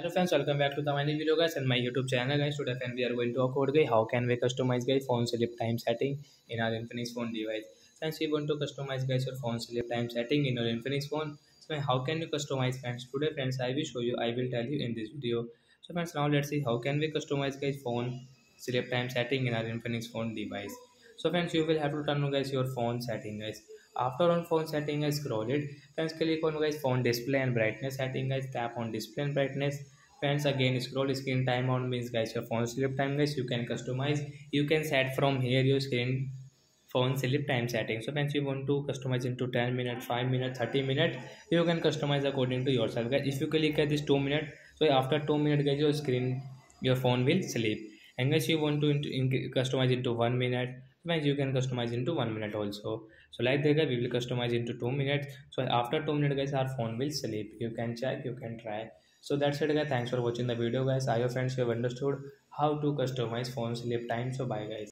Hello friends welcome back to the my video guys and my YouTube channel guys today friend we are going to accord guys how can we customize guys phone sleep time setting in our Infinix phone device friends we want to customize guys your phone sleep time setting in our Infinix phone so how can you customize friends today friends I will show you I will tell you in this video so friends now let's see how can we customize guys phone sleep time setting in our Infinix phone device so friends you will have to turn on guys your phone setting guys. After on phone setting guys scroll it. Friends click on guys phone display and brightness setting guys. Tap on display and brightness. Friends again scroll screen timeout means guys your phone sleep time guys you can customize. You can set from here your screen phone sleep time setting. So friends you want to customize into 10 minutes 5 minutes 30 minutes you can customize according to yourself guys. If you click at this 2 minutes so after 2 minutes guys your screen your phone will sleep and guys you want to customize into 1 minute Sometimes you can customize into one minute also. So like that we will customize into two minutes. So after two minutes guys our phone will sleep. You can check, you can try. So that's it guys. Thanks for watching the video guys. I hope friends you have understood how to customize phone sleep time. So bye guys.